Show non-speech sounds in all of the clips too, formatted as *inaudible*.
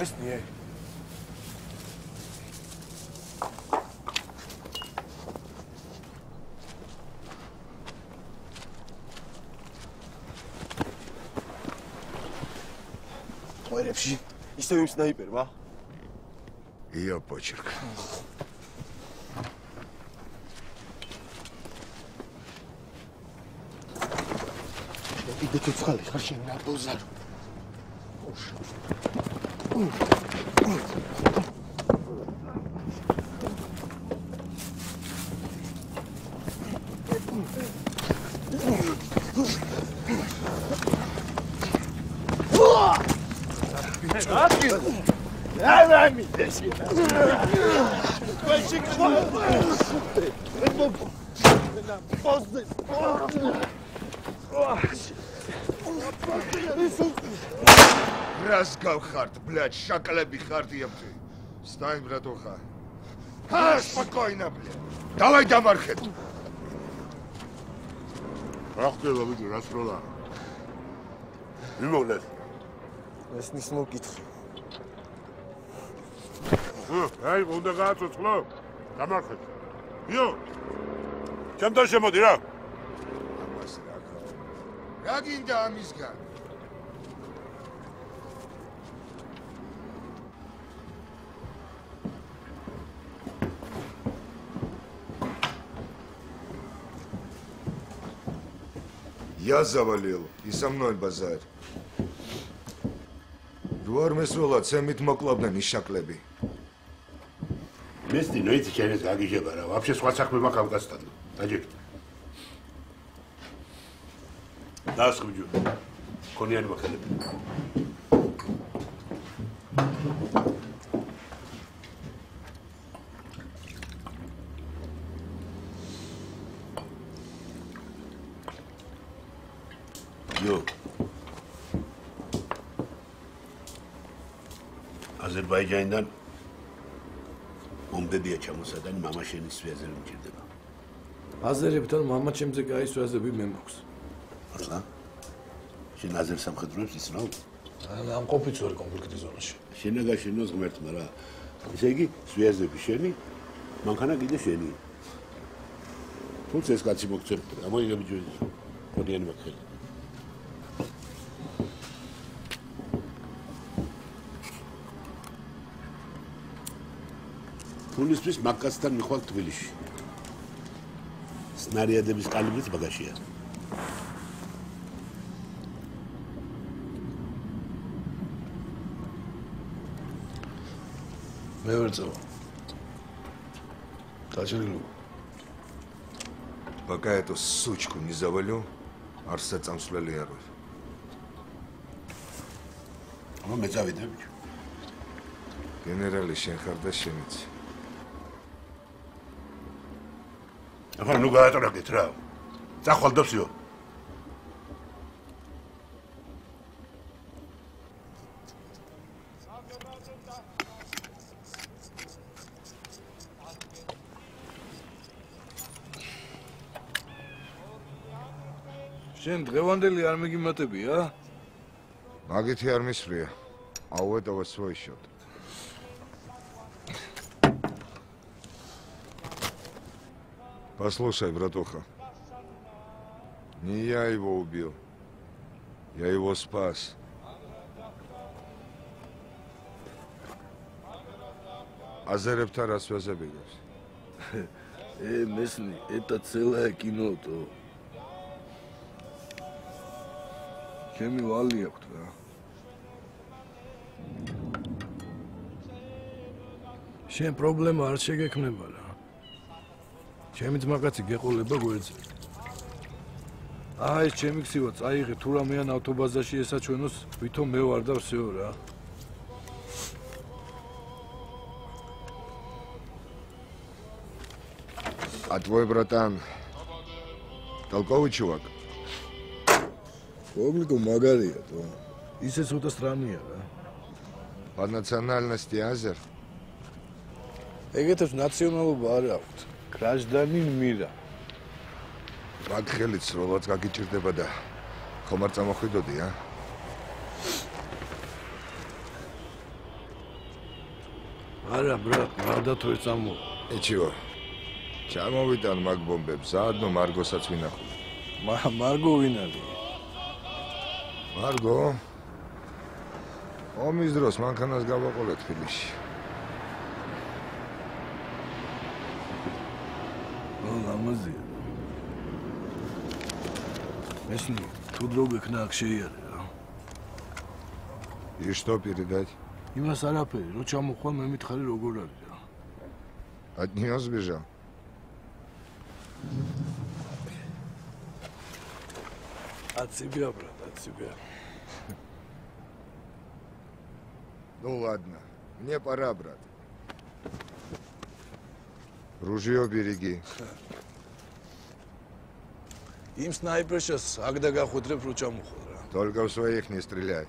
მესმიე? კვერებში ისევ იმ სნაიპერმა? იო პოჩერკ. კიდე ცოცხალი ხარ შენ ნაბოზარო. Ne yapıyorsun? Nereden bilirsin? Ben çıkmam. Bozdun. Bozdun. Bozdun. Bozdun. რას გავხართ, блядь, შაკლები ხართ იაფთი. Стань, братуха. А, спокойно, блядь. Давай დამარხეთ. რა ხდება ვიდრე რა სროლა მიმოვლეთ ეს ნის მოკითხი. აი უნდა გააცოცხლო დამარხეთ იო ჩემთან შემოდი რა ამას რა ქა. რა გინდა ამისგან? Я завалил и со мной базар. რუარ მესროლა ცემით მოკლავდნენ იშაკლები. მესტი ნოიცი ჩენეს გაგიჟება რა ვაფშე სხვა საქმე მაქვს ამკაცთან დაჯერ დასხმჯო კონიანი მახელები აზერბაიჯანიდან მომდედია ჩამოსადანი მამაშენის სვიაზერი მჭირდება. აზერებთან მამაჩემზე გაისვიაზები მე მაქვს. ახლა შენ აზერ სამხედროებს იცნობ? არა, ამ ყოფიცორი კონფლიქტის ზონაში. შენ აგა შენოს ღმერთმა რა. ესე იგი, სვიაზები შენი, მანქანა კიდე შენი. თუმცა ეს კაცი მოგწევთ, გამოიგები ჯოჯი. გონიანი მაგხელი. ფულისთვის მაკასთან მიხვალ თბილისში სნარიადების კალიბრიც ბაგაშია მე ვერ წავა. დაჭერილო. Пока эту сучку не завалю, арса წამსვლელი არ ვარ. ანუ მე წავიდე ბიჭო გენერალი შენ ხარ და შენიც. ახლა ნუ გაატრაგეთ რა. წახვალდოსიო. შენ დღევანდელი არ მიგიმატებია? მაგითი არ მისრია. აუე დავასვოიშოთ. Послушай, братуха, не я его убил, я его спас. Азарепта разве забегался? *laughs* Э, местный, это целое кино то. Чем его алиев შენ პრობლემა არ შეგექმნება რა. ჩემი ძმაკაცი გეყოლება გვერდზე. აი, ჩემი ქსივა, წაიღე თუ რამეან ავტობაზაში ესაჩვენოს, ვითომ მე ვარ და всё რა. А твой братан толковый чувак? პუბლიკო მაგარია თო. ისე ცოტა სტრანია რა. По национальности азер? ეგეთებს ნაციონალობა არ აქვთ. გражданин მირა. მაგ ხელიც როლაც გაგიჭირდება და ხომ არ წამოხვიდოდი, ა? არა, ბრატ, მაგდა თუ წამო. ეჩიო. ჩამოვიტან მაგ ბომბებს, საადნო მარგოსაც ვინახო. მარგო ვინ არის? მარგო? ომის დროს მანქანას გავაყოლეთ თბილისში. Если худруга кнак шеер. А? И что передать? Има сарапы, ну чаму хуам эмит хали рогура. А? От нее сбежал? От себя, брат, от себя. *laughs* Ну ладно, мне пора, брат. Ружье береги. *laughs* Им снайпер сейчас а Агдага хутреп ручам уходит. Только в своих не стреляй.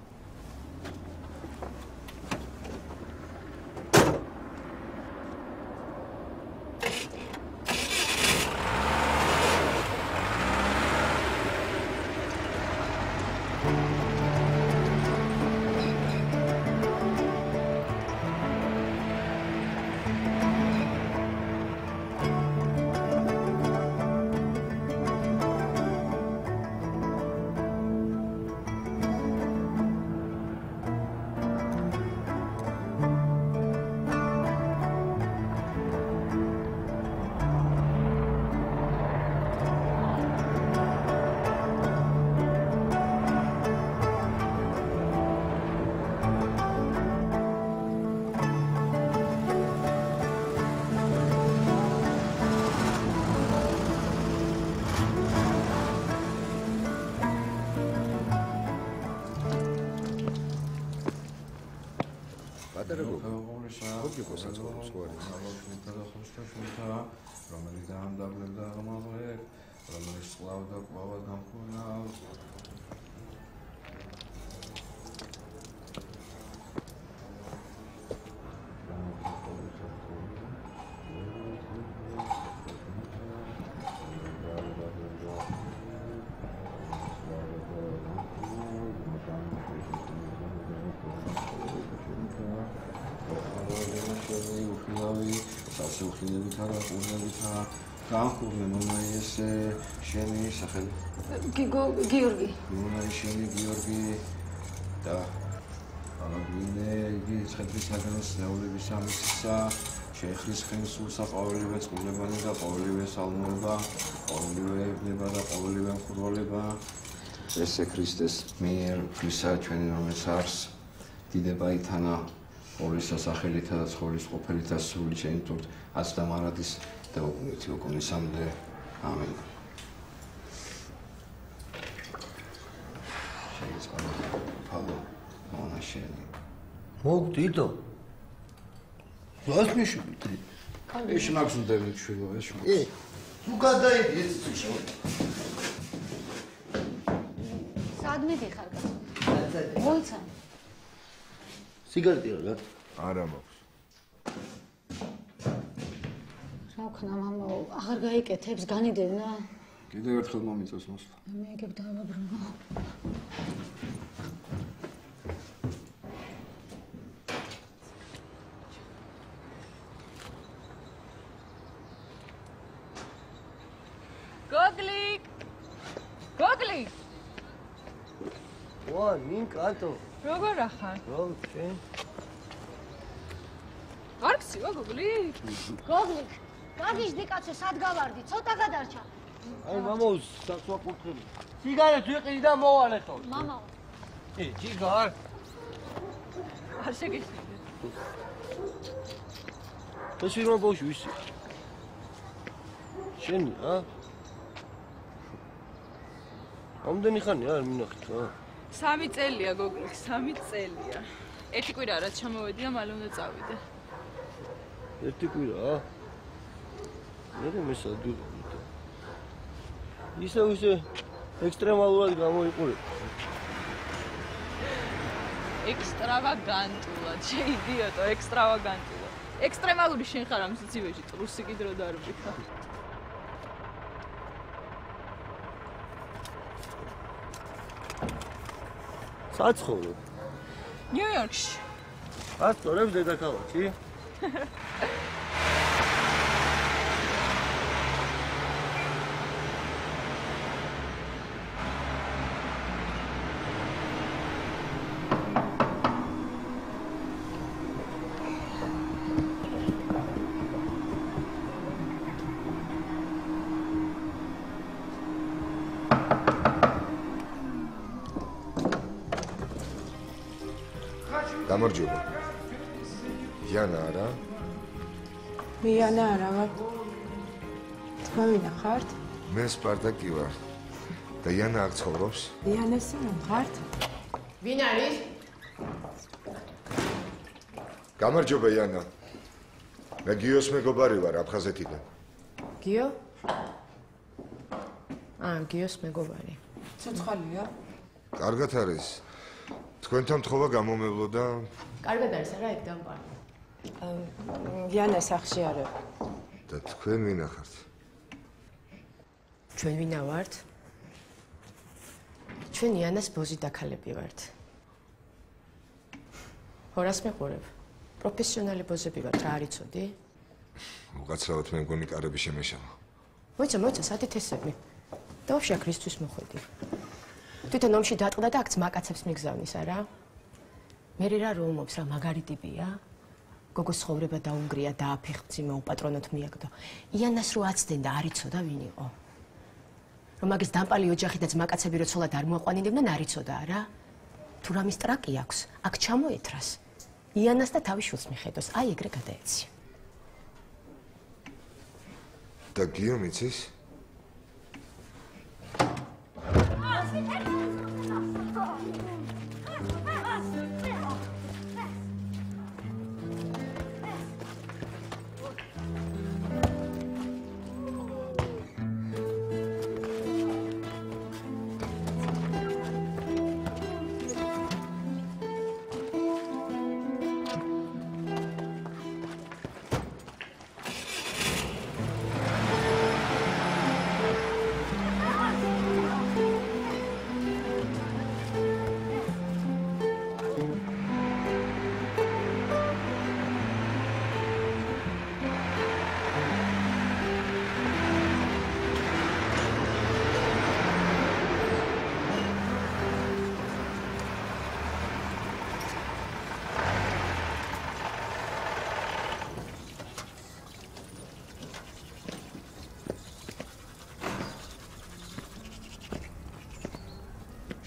გოგო საწოლო სკოლის. რომელიც დაამდაბლებდა აღმავლებ, რომელიც სკლავდა ყვავა გამქონავს. სახელი? გიგო გიორგი. მომა შენი გიორგი და აღგვინე იგი ცხედრის საგანოს ნეულების ამისისა შეხრის ხენსულსა ყოველივე წყურნებანი და ყოველივე სალმოება ყოველივე ებნება და ყოველივე მხურვალება ესე ქრისტეს მიერ ფლისა ჩვენი რომელიც არს დიდება ითანა ორი სასახელითა და ცხოვრის ყოფილითა სული შენი თურთ აც და მარადის და უკუნეთი უკუნისამდე ამენ შეიძლება ფალო მონა შენი მოგდიდო. რას მიშვიდე? ეს მაქვს უნდა მიქშვილო ეს ე, თუ გადაიდი ეს სად მიდიხარ კაცო მოიცა სიგარეტი რა? არა მაქვს. რა ვქნა მამა აღარ გაიკეთებს განიდენა კიდევ ერთხელ მომიწევს მოსვლა. მე ეგებ დავაბრუნო გოგლიკ გოგლიკ ვა, ნინ კატო. როგორ ახარ რა შენ? არ გსივა გოგლიკ გოგლი გაგიჟდი კაცო სად გავარდი ცოტა გადარჩა აი მამოს საკვაკუთრები. სიგარეტ ვიყიდი და მოვალეთო. მამა ე, ჯიგარ. არ შეგეშინე ეს ვირმა ბავშვი ვისი? შენი, ა? ამდენი ხანი არ მინახეთ რა. სამი წელია გოგლიკ სამი წელია ერთი კვირა რაც ჩამოვედი და მალე უნდა წავიდე ერთი კვირა, ა? მე მესადვიღე. ისე ისე ექსტრემალურად გამოიყურე. ექსტრავაგანტულად შეიდიოტო ექსტრავაგანტულად ექსტრემალური შენ ხარ ამ სიცივეში ტრუსი კი დრო დარბიქა საცხოვრო. ნიუ-იორკში პასტორებს დედაქალაქში? *laughs* გამარჯობა. იანა არა? მიანა არა ვარ თქვენ ვინა ხართ მე სპარტაკი ვარ. და იანა აქ ცხოვრობს? იანესა ხართ? ვინ არის? გამარჯობა იანა. მე გიოს მეგობარი ვარ აფხაზეთიდან. გიო? აა, გიოს მეგობარი. ცოცხალია? კარგად არის. თქვენთან თხოვა გამომევლო და კარგად არის არა ეგ დამპარ. იანეს ახში არა. და თქვენ ვინ ახართ? ჩვენ ვინა ვართ? ჩვენ იანას ბოზი დაქალები ვართ. ჰორას მეყურებ. პროფესიონალი ბოზები ვართ, რა არიცოდი? უკაცრავად მე მგონი კარები შემეშალა. მოიცა, მოიცა, სადით ესები? და ვაფშე აქ რისთვის მოხვედი? თვითონ ომში დატყდა და აქ ძმაკაცებს მიგზავნის, არა? მე რა რომობს რა მაგარი ტიპია? გოგოს ცხოვრება დაუნგრია, დააფეხმძიმე, უპატრონოთ მიაგდო. იანას რო აცდენ და არიცოდა ვინ იყო? რომ მაგის დამპალი ოჯახი და ძმაკაცები რო ცოლად არ მოაყვანინებდნენ, არიცოდა, არა? თუ რამის ტრაკი აქვს, აქ ჩამოეთრას. იანას და თავის შვილს მიხედოს, აი ეგრე გადაეცი. და გიო მიცის?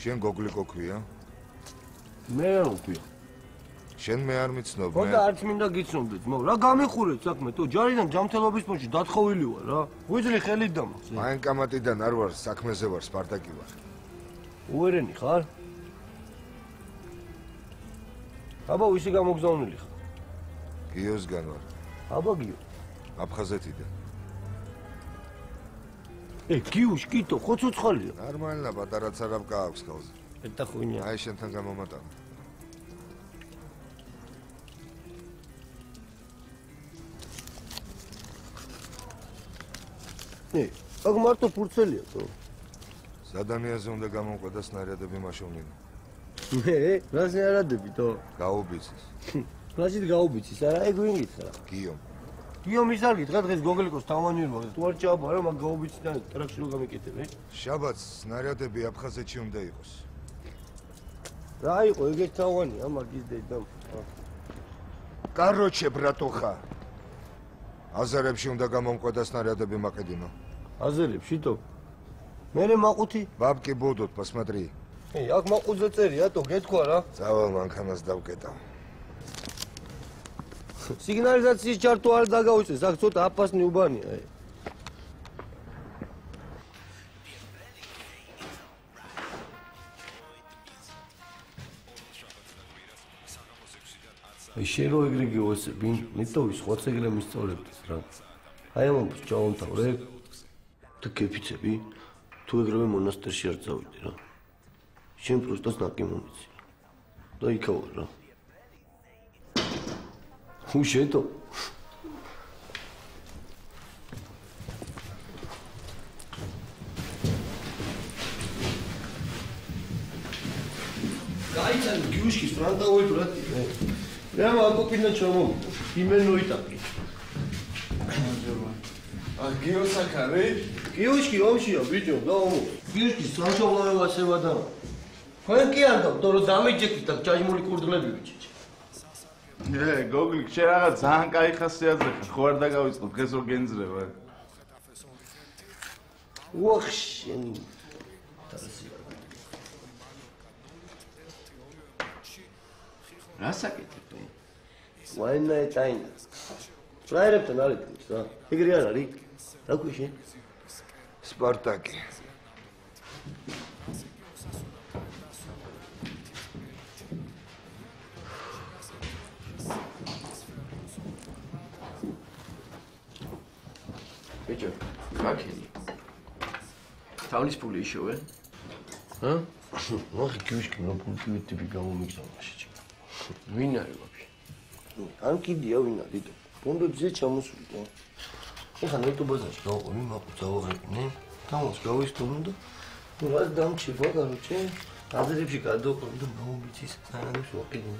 შენ გოგლიკო ქვია? მე ვქვია? შენ მე არ მიცნობ, ხო და მე არც მინდა გიცნობდეთ, მაგრამ რა გამიხურეთ საქმე, თუ ჯარიდან ჯამთელობის პონჩი დათხოვილი ვარ რა. ვიძლი ხელით დამახს. მაინ კამატიდან არ ვარ, საქმეზე ვარ, სპარტაკი ვარ. უერენი ხარ? აბა ვისი გამოგზავნილი ხარ? გიოსგან ვარ, აბა გიო. აფხაზეთიდან. ე გიუშ კიტო ხო ცოცხალია? ნორმალია, პატარა ცარაბკა აქვს ხელზე. ეტა ხუინია. აი შენთან გამომატანე. ე, აქ მარტო ფურცელია თო. სადანიაზე უნდა გამომყვება სნარიადები მაშოვნინო. მე, რაზე არადები თო? გაუბიცის. რაზით გაუბიცის, არა ეგ ვინ გითხრა? გიო. გიო მისარგით, დღე დღეს გოგლიკოს თავანი ვარ. თუ არ ჩააბა რა მაგ გაუბიციდან ტრაქში რო გამიკეთებ, ე? შაბათს სნარიადები აფხაზეთში უნდა იყოს. რა იყო ეგეთ თავანია მაგის დედა? კაროჩე ბრატოხა. აზარებში უნდა გამომყვება სნარიადები მაყედინო. აზერებში თო? მერე მაყუთი? ბაბკი ბოდოთ, посмотри. ე, აქ მაყუზე წერია, თო გეთქვა რა. წავალ მანქანას დავკეტავ. სიგნალიზაციის ჩარტო არ დაგავიწეს, აქ ცოტა აფასნი უბანია, აი შენ რო ეგრე გიოსები, მეტოვის ხოცეგრე მისწორებდეს რა. აი ამბობს ჩაუნთავრე. და კეფიცები თუ ეგრევე მონასტერში არ წავიდე რა. შენ პროსტას ნაკი მომიცი. და იქავა რა. უშეთო გაიცან გიუშკის ფრანტაუი ბრატი რა აკოპინა ჩამო? იმენოიტაკი ა გიოსაკარი? გიუშკი რომშია ბიჭო? და ომო გიუშკის სამშობლოება შევადა თქვენ კი არ გაქვთ რომ დამიჯექით და ჯაჟმული კურდღლები ვიჭიჭ ე გოგლი შე რაღაც ძალიან კაი ხასიათზე ხარ. ხო არ დაგავიწყო დღეს რო გენძრება უახშენ. რა საკეთებ? ვაინა ეტაინა ფრაერებთან არის რა? ეგრე არ არის? რა ქვია შენ სპარტაკი. ბიჭო, კაკელი. თავის ფული იშოვე? ჰა? მოხი კიუშკი ნო ფული ტიპი გამომიგზავნა შეჭი. ვინ არის ვაფშე? ნუ, ან კიდია ვინ არის? დიტო. პონდებზე ჩამოსული და. ეხლა ნეტო ბაზარში გავყოლი, მაყურე დავაღებინე. თამოს გავისტუმო და ნუ რა დამჩება, კაროჩე. აზრებში გადაყოლი და მომიცის სანამ შოყინე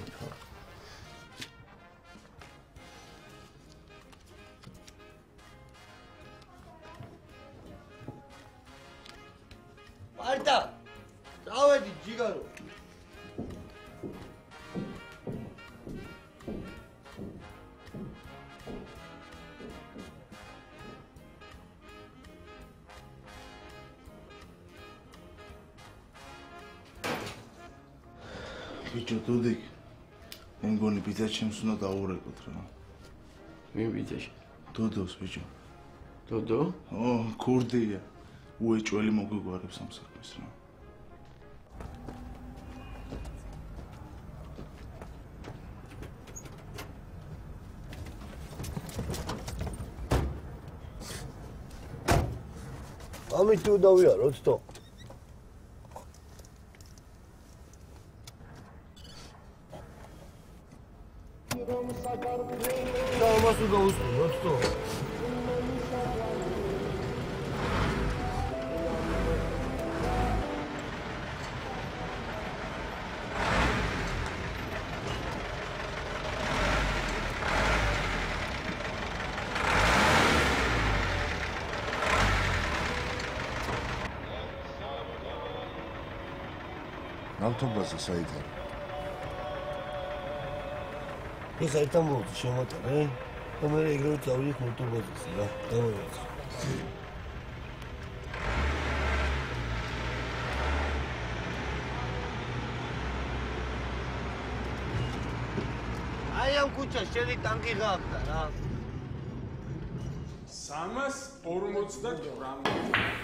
ჩემს უნდა დაურეკოთ რა. ვინ ბიძაში დოდოს ბიჭო. დოდო? ო ქურდია. უეჭველი მოგვიგვარებს ამ საქმეს რა. ამით თუ დავიაროთ თო ავტობუსი საიდან? ეხა ერთამ მოუწი შემოტარე და მე ეგრევე წავიდეთ ავტობუსზე რა დავაიწყე აი ამ ქუჩას შენი ტანკი გაახდა რა. 358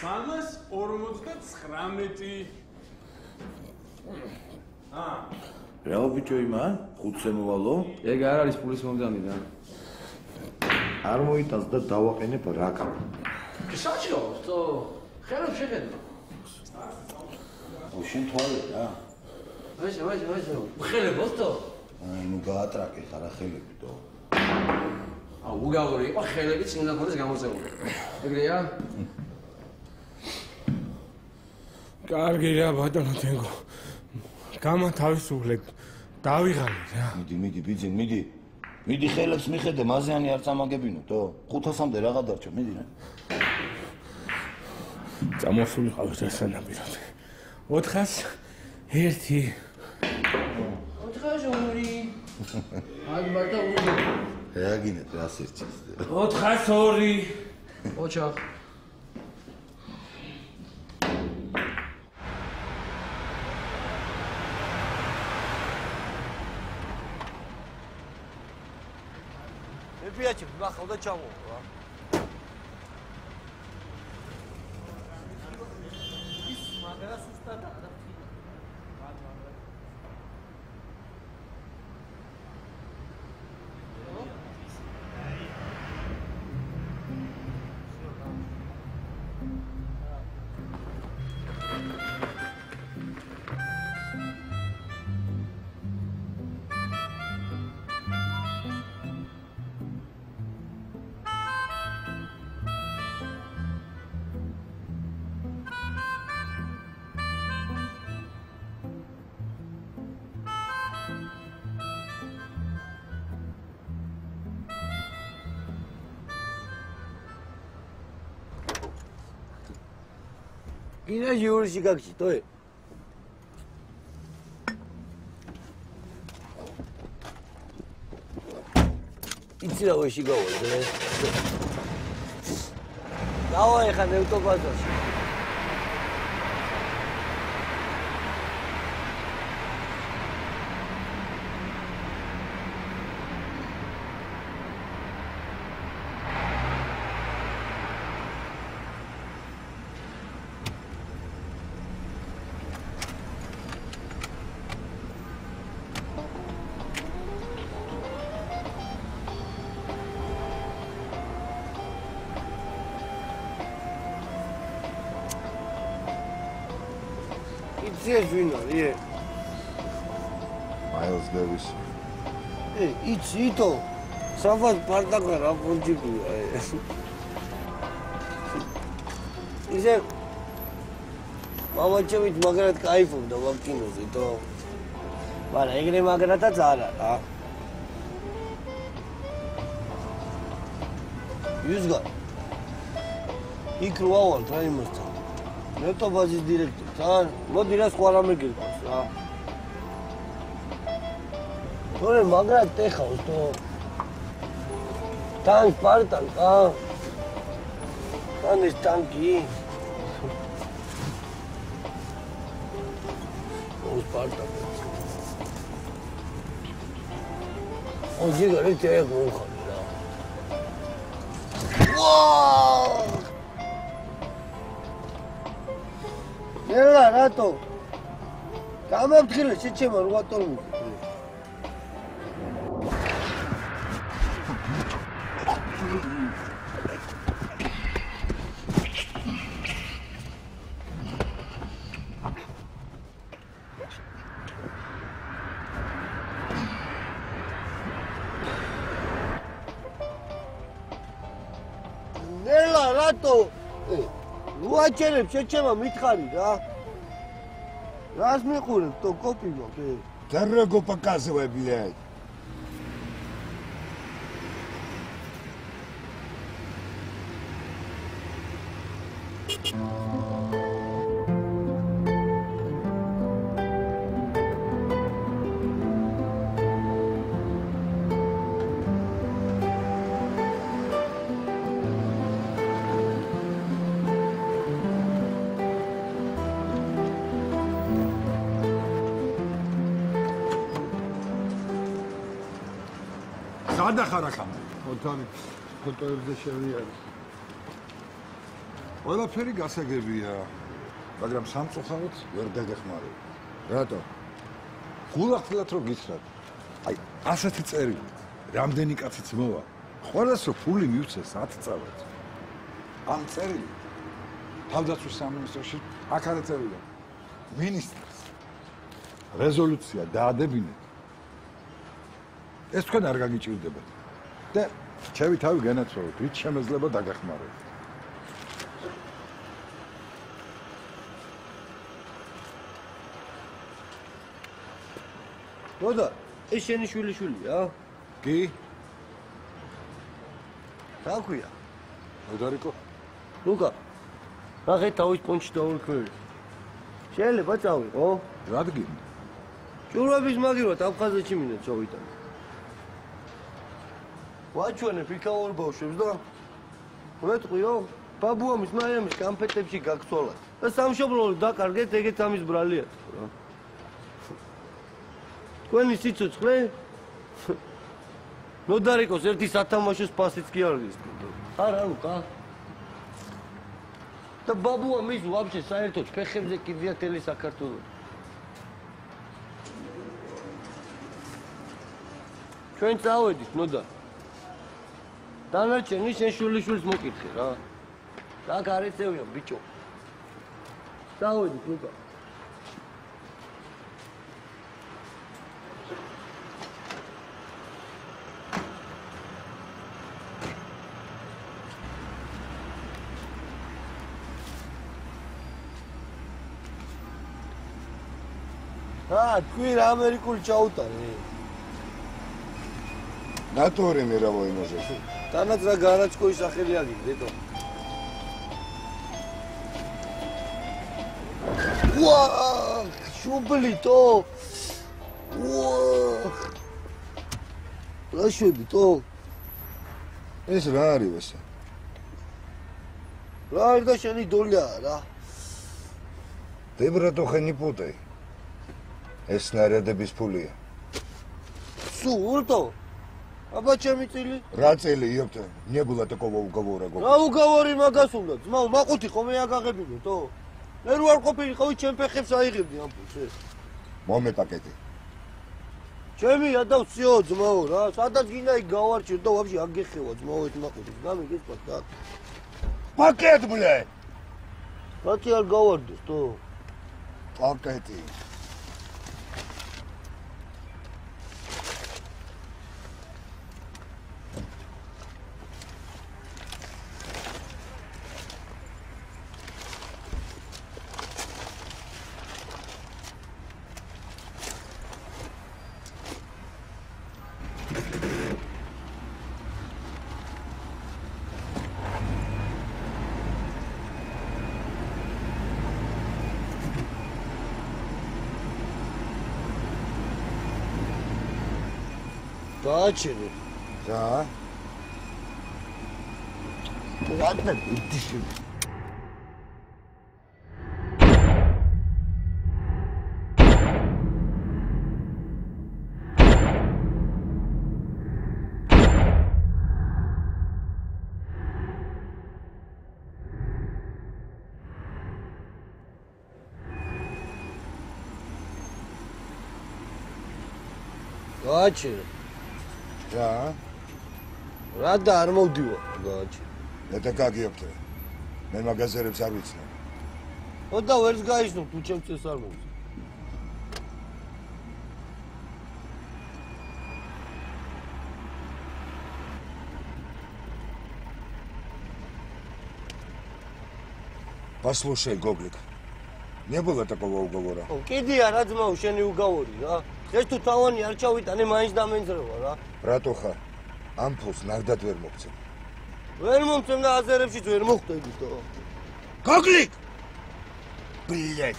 359 აა რა ბიჭო იმან? ხუთზე მოვალო? ეგ არ არის ფულის მომდანი რა. არ მოიტანს და დავაყენებ რაკა. საჭირო, თო ხელებს შეხედო. ო შენ თვალე რა. ვაჟა, ვაჟა, ვაჟა. ხელებს თო. აი ნუ გაატრაკე ხარა ხელები თო. აუ უგავრი იყო ხელები წინა ქონდეს გამოწეული. ეგრეა? კარგი რა ბატონო თენგო. გამა თავისუფლებ. დავიღალე რა. მიდი, მიდი, ბიძინ, მიდი. მიდი ხელებს მიხედე, მაზიანი არ წამაგებინო, თო. 500-მდე რაღა დარჩა, მიდი რა. წამოსული ყავს დასანაპიროდ. 400 1 402. აი მარტო უი. რა გინეთ რა სერჩის. 402. ოჩა. მე პიაჩი გახავდა ჩამოვა რა. Ini juri si kaki situ. Ichira oishii ga wa. Gawa ekhane utoko atoshi. ბატო საბა სპარტაკა რა პონჯიკია ისე მამაჩემით მაგრად кайფობდა ვაკინოზე და მაგრამ ეგრე მაგრადაც არა რა. იუზგა. იქ რო ავალ რა იმასთან? ნეტობაზის დირექტორთან მოდი რა სხვა რამე გიყო თორე მაგრად ეხავს თო. თან პარტან ა. თან ეს ტანკი. ოს პარტან. ო ჯიგა რე ტე გონხარ რა. ვაუ! ნელა რატო? გამომთხილე შეჩემა 8 ტორმი. რუაჩერებ შეჩემა მითხარი რა. რას მიყურებ თო კოპი მოკე? Дорогу показывай, блядь. გადახარ ახლა ფოტონი ფოტოებზე შევიარე ყველაფერი გასაგებია მაგრამ სამწუხაროდ ვერ დაგეხმარებ რატო? გულახდილად რო გიცხრათ აი ასეთი წერი რამდენი კაციც მოვა. ყველას რო ფული მივცეს 10 წელად ამ წერილი თავდაცვის სამინისტროში აქ არ ეწერია. მინისტრს რეზოლუცია დაადებინეთ ეს თქვენ არ გაგიჭირდებათ. და ჩემი თავი განაცვალოთ, ვით შემეძლება დაგახმაროთ. როდა, ეს შენი შვილი შვილია? კი? რა ქვია? ოდარიკო. ლუკა. რაღე თავის პონჩი დაურქმევი. შეიძლება წავიყო? რადგან? ჭურვების მაგივრად აფხაზეთში მინდა წოვიტან. ვაჩვენე ფიქაურ ბავშვებს და მეტყვიო ბაბუამის მაიამის კამფეტებში გაგცვალა და სამშობლო დაკარგეთ ეგეთ ამის ბრალიათ რა თქვენი სიცოცხლე ნოდარიკოს ერთი სათამაშოს პასიც კი არ გისკიდო არა უკა და ბაბუამის ვაფშე საერთოდ ფეხებზე კიდია თელი საქართველოს. ჩვენ წავედით ნოდა დანარჩენი შენ შულიშვილს მოკითხე რა. რა გარეცევია ბიჭო. დავედი ლუკა. აა, თქვი რა ამერიკული ჩაუტარე. ნატორი მერაბო იმაზე. თანაც რა განაჩქოი სახელი აგიდეთო. ვა! შუბლიტო. ვა! რა შუბლიტო? ეს რა არის ესე? რა არის და შენი დოლია რა? დებრატო ხენი პუტე. ეს ნარადების ფულია. სურტო? აბა ჩემი წილი? რა წილი იოპტე? не было такого уговора гоо. რა უგავარი მაგას უნდა? ძმა, მაყუთი ხომ ეაგაღებინო, თო? მე რო არ ყოფილიყავი ჩემ ფეხებს აიღებდი ამ ფულს. მომეტაკეთი. ჩემი ადავციო ძმაო რა, სადაც გინდა იქ გავარჩიო და ვაფშე აგეხევა ძმაო ეს მაყუთი. გამიგეს პატა. პაკეტ ბლე. პაკეტ არ გავარდეს თო. პაკეტი. გააჩერე. რა? რატო იდიში? გააჩერე. რა? რა და არ მოვდივა გააჩერე. მე და გაგიობდე. მე მაგაზერებს არ ვიცნობ. ო და ვერც გაიშნო თუ ჩემს ეს არ მოვდივა. Послушай, Гоглик. Не было такого уговора. ო კიდია რა ძმაო შენი უგავორი რა. ეს თუ თავანი არ ჩავიტანე, მაინც დამენძრევა რა. რატო ხარ? ამ ფულს ნახდად ვერ მოგცემ. ვერ მომცემ და აზერებშიც ვერ მოხვდებით. გოგლიკ! ბლეთ.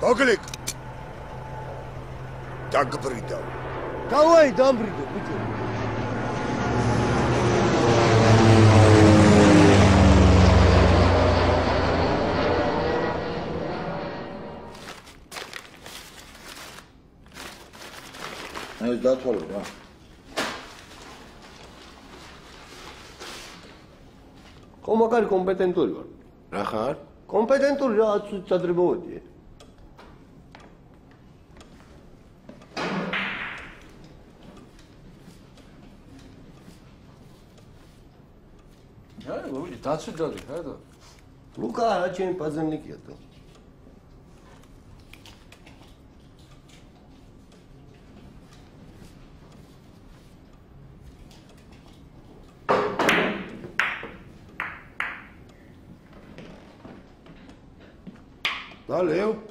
გოგლიკ! დაგბრიდა. დავაი დამბრიდე ბიჭო. აი დათვალე რა. ხო მაგარი კომპეტენტური ვარ. რა ხარ? კომპეტენტური რა აცუცადრებოვედი. აი, ლუიჯი, დაცუდალი, ხარდა? ლუკა რა ჩემი პაზანიკია თუ. Valeu.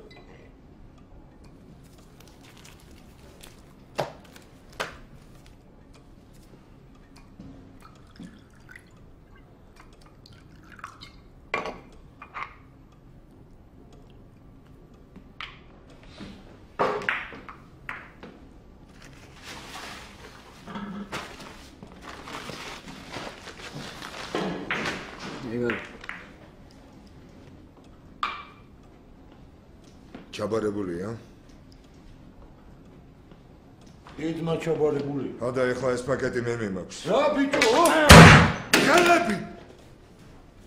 ჩაბარებულია? იდმა ჩაბარებული. ხოდა ეხლა ეს პაკეტი მე მიმაქვს. რა ბიჭო? ხალები!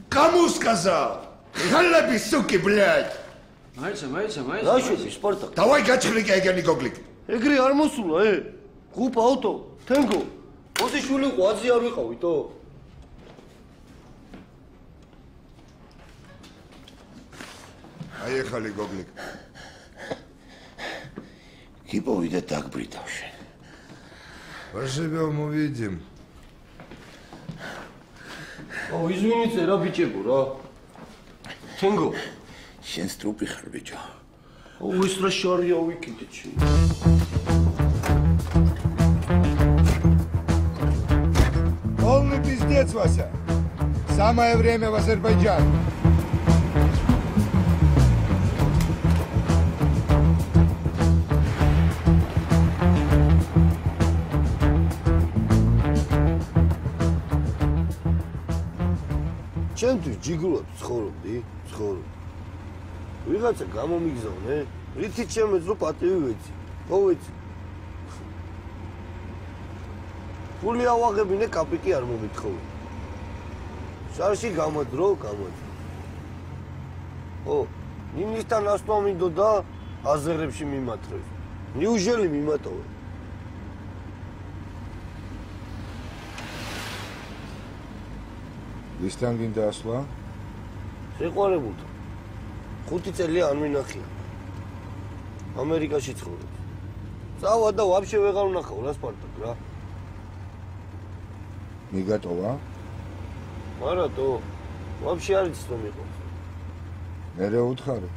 Камусказа! ხალები სუკი, блядь! მაიცა, მაიცა, მაიცა. დაშვები სპარტაკ. დავაი გაჩხრიკა ეგენი გოგლიკ. ეგრე არ მოსულა, ე? გუპ აუტო, თენგო. ოზიშვილი ყო აზი არ ვიყავიტო? აი ეხალი გოგლიკ. И уйде так, Бритоше? Поживем, увидим. О, извините, рабиче бура. Тенго. Сен струпи харбича. О, вы устрашар я уикидичи. Полный пиздец, Вася. Самое время в Азербайджан. ჩემთვის ჯიგულად ცხოვრობდი, ცხოვრობ. ვიღაცა გამომიგზავნე, რითიც შემეძლო პატივი ვეცი. ხო ვეცი. ფული ავაღებინე კაპიკი არ მომითხოვე. შარში გამოდრო, გამოდრო. ო, ნინისთან ასვლა მინდოდა აზერებში მიმათრე. ნიუჟელი მიმატოვე. ვისთან გინდა ასვლა? შეყვარებულთან. ხუთი წელი არ მინახია. ამერიკაში ცხოვრობს. წავა და ვაფშე ვეღარ ვნახავ რა სპარტაკ რა. მიგატოვა? მარათო ვაფშე არ იცის რომ იყო. მერე უთხარი.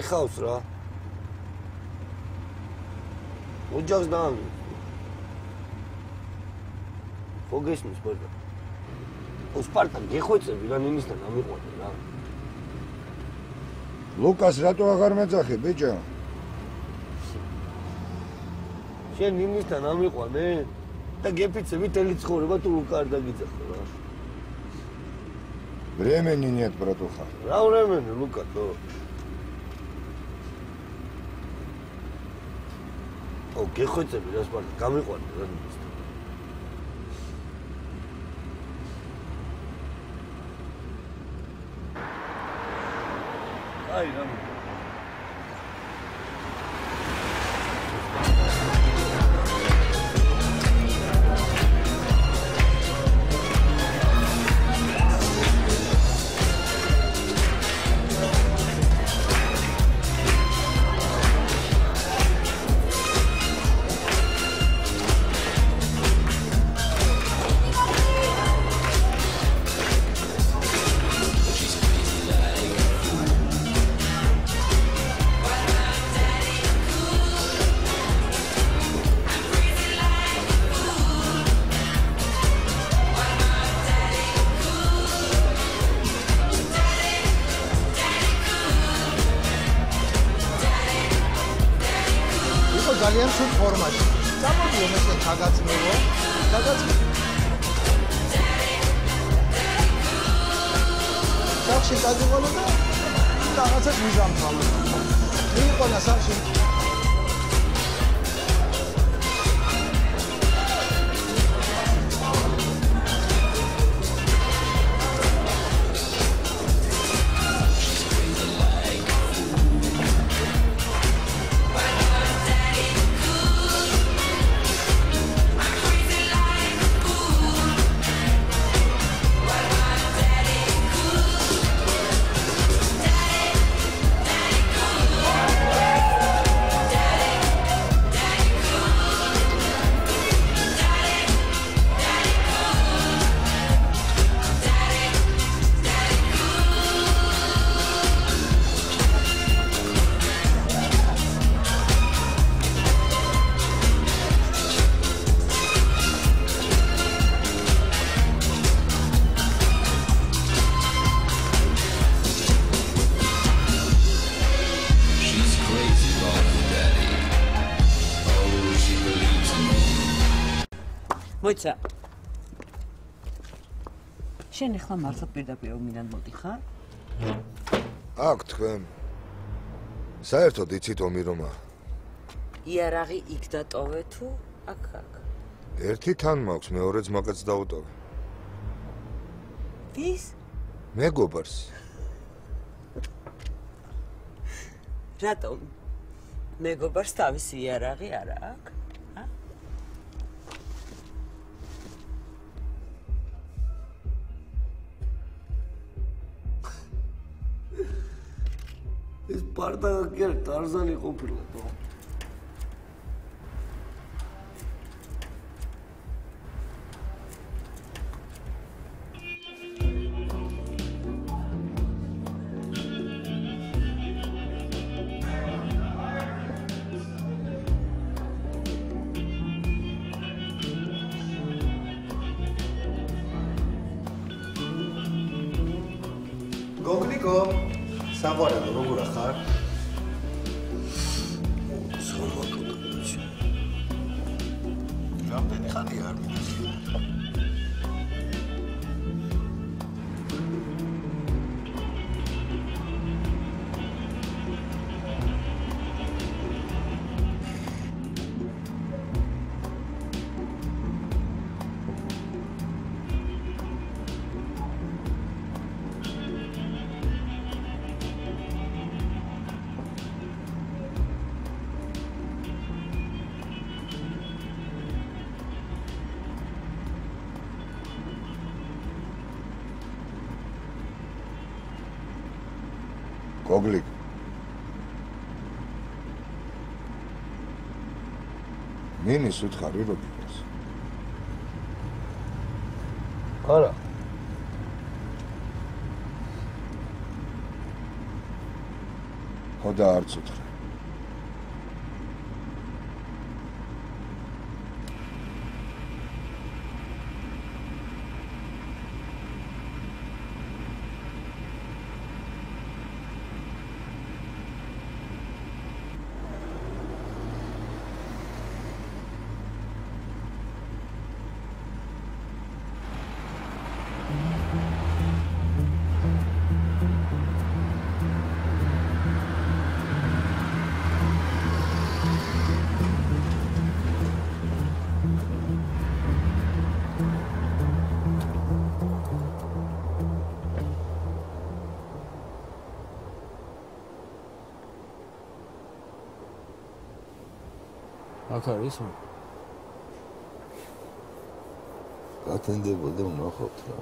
ეხავს რა. ოჯახს დაამი. ხო გესმის სპარტაკ. ო სპარტაკ გეხვეწები რა ნინისთან ამიყვანე რა. ლუკას რატო აღარ მეძახე ბიჭო? შენ ნინისთან ამიყვანე და გეფიცები თელი ცხოვრება თუ ლუკა არ დაგიძახო რა. времени нет братуха რა времени ლუკა თო? ო გეხვეწები რა სპარტაკ გამიყვანე რა ნინისთან. აი რა მოიცა შენ ახლა მართლა პირდაპირ ომიდან მოდიხარ? აქ თქვენ საერთოდ იცით ომი რომა იარაღი იქ დატოვე თუ აქ აქ? ერთი თან მაქვს მეორე ძმაკაც დაუტოვე ვის? მეგობარს რატომ? მეგობარს თავისი იარაღი არა აქვს? ეს პარტაკა კი არა ტარზანი ყოფილა თო. გოგლიკო საყვარელო როგორ ახარ? ზომა კოტოჩი. რამდენი ხანი არ მინახე? მინის უთხარი რობინას არა. ხოდა არც უთხრა აქ არის? გათენდებოდა ვნახავთ რა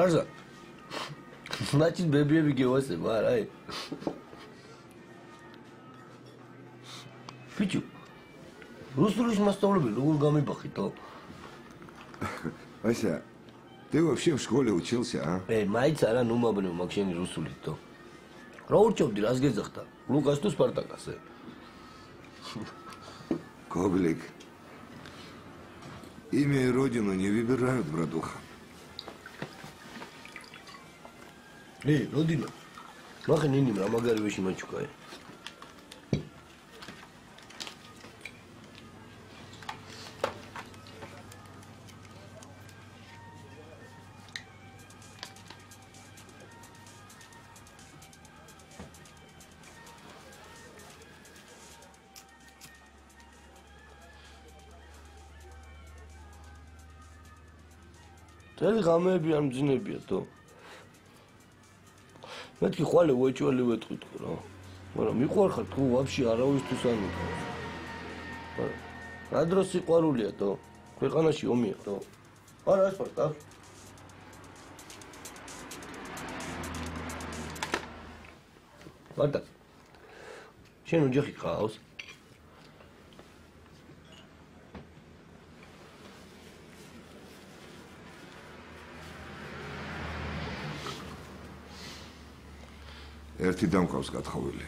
Tarzan. Значит, бебе беги оси, марай. Пичу. Ну, Русулиш маставлюби, лугул ну, гами бахито. Вася, ты вообще в школе учился, а? Эй, май цара нума бну, макшени русули то. Раучобди, разгезахта. Лукас ну, ту спартакасе. Коблик. Имя и родину не выбирают, братуха. ე როდინა მახე ნინიმ რა მაგარი ვეში მაჩუკაე წელი ღამეები არ მძინებია თო მეთქი ხვალე უეჭველი ვეთქვით რა. მაგრამ მიყვარხარ თუ ვაფშე არავისთვის არ მიყავს მაგრამ რა დროს სიყვარულია თო ქვეყანაში ომია თო არა ეს ფაქტა ვარდა შენ ოჯახი ყავს ერთი დამყავს გათხოვილი.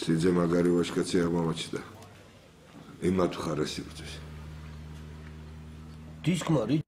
სიძე მაგარი ვაშკაცი აღმოჩნდა. იმათ ხარ ეს სიბრძვის. დისკმა რი